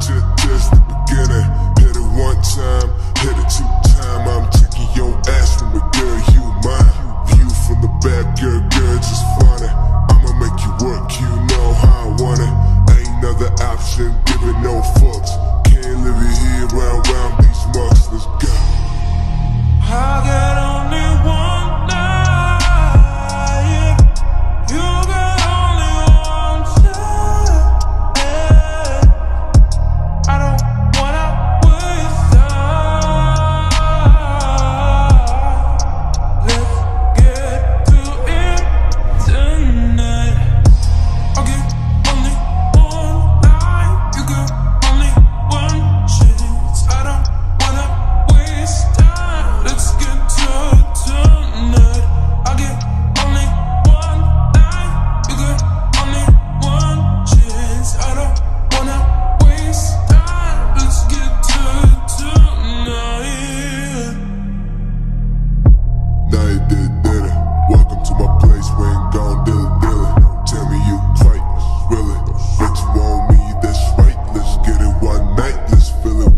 just the beginning. Hit it one time, hit it two time. I'm taking your ass from the girl you mine. View from the back, girl, girl, just funny. I'ma make you work, you know how I want it. Ain't another option, giving no fucks. Can't live it here round round.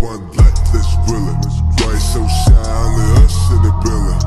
one life, let's. Why so shy, only us in the building.